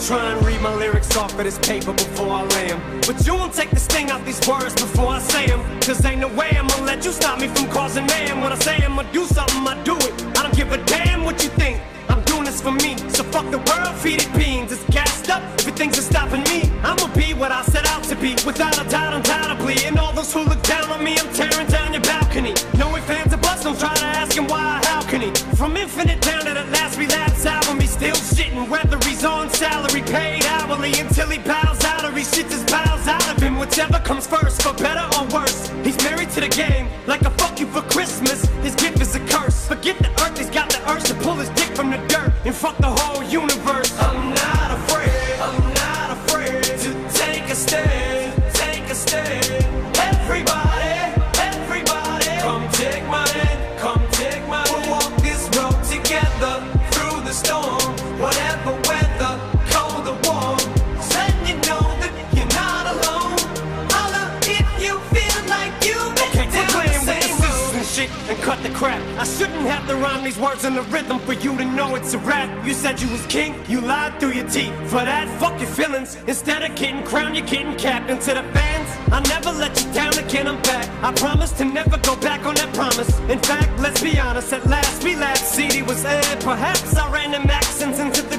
try and read my lyrics off of this paper before I lay 'em, But you won't take the sting out these words before I say 'em. Cause ain't no way I'ma let you stop me from causing mayhem. When I say I'ma do something, I do it. I don't give a damn what you think. I'm doing this for me. So fuck the world, feed it beans. It's gassed up. Everything's stopping me. I'ma be what I set out to be. Without a doubt, undoubtedly. And all those who look down on me, I'm tearing down your balcony. No ifs, ands, or buts, don't try to ask him why, how can he? From infinite down to the last relapse album, until he bows out or he shits his bowels out of him. Whichever comes first, for better or the crap. I shouldn't have to rhyme these words in the rhythm for you to know it's a rap. You said you was king, you lied through your teeth. For that, fuck your feelings. Instead of getting crowned, you're getting capped. And to the fans, I never let you down again, I'm back. I promise to never go back on that promise. In fact, let's be honest, at last we laughed. CD was aired, perhaps I ran them accents into the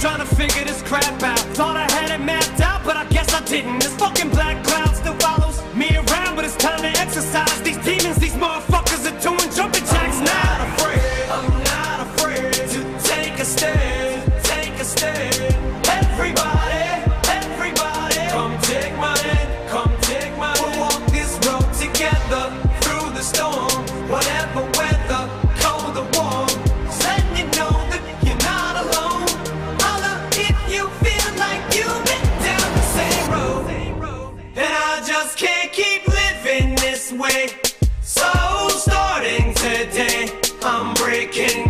trying to figure this crap out. Thought I had it mapped out, but I guess I didn't. This fucking black cloud still follows me around, but it's time to exercise breaking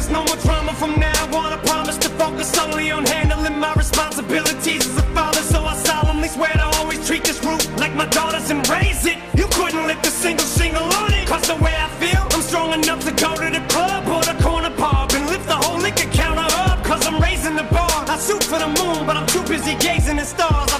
like my daughters and raise it. You couldn't lift a single single on it. Cause the way I feel, I'm strong enough to go to the club or the corner pub and lift the whole liquor counter up. Cause I'm raising the bar. I shoot for the moon, but I'm too busy gazing at stars.